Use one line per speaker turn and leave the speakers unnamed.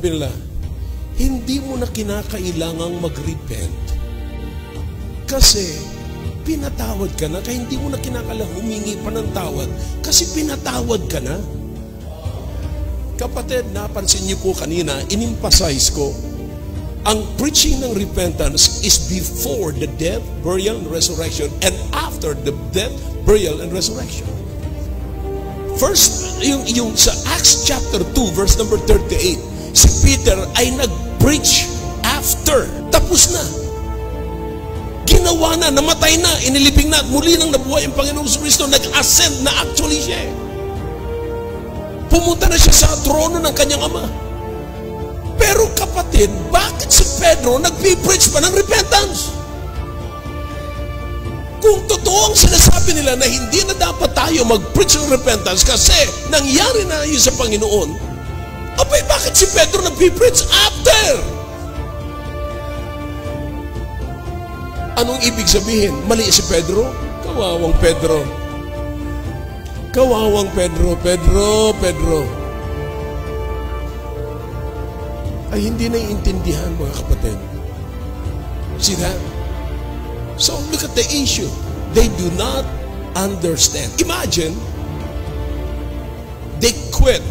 Sabi nila, hindi mo na kinakailangang mag-repent. Kasi, pinatawad ka na, kaya hindi mo na kinakailangang humingi pa ng tawad. Kasi pinatawad ka na. Kapatid, napansin niyo po kanina, in-emphasize ko, ang preaching ng repentance is before the death, burial, and resurrection, and after the death, burial, and resurrection. First, yung, yung sa Acts chapter 2, verse number 38, si Peter ay nag-preach after. Tapos na. Ginawa na, namatay na, inilibing na, at muli nang nabuhay ang Panginoong Kristo, nag-ascend na actually siya. eh. Pumunta na siya sa trono ng kanyang ama. Pero kapatid, bakit si Pedro nagpi-preach pa ng repentance? Kung totoo ang sinasabi nila na hindi na dapat tayo mag-preach ng repentance kasi nangyari na yun sa Panginoon, abay bakit si Pedro nagpi-preach after? Anong ibig sabihin? Mali si Pedro? Kawawang Pedro. Kawawang Pedro, Pedro, Pedro. Ay hindi naiintindihan mga kapatid. See that? So look at the issue. They do not understand. Imagine, they quit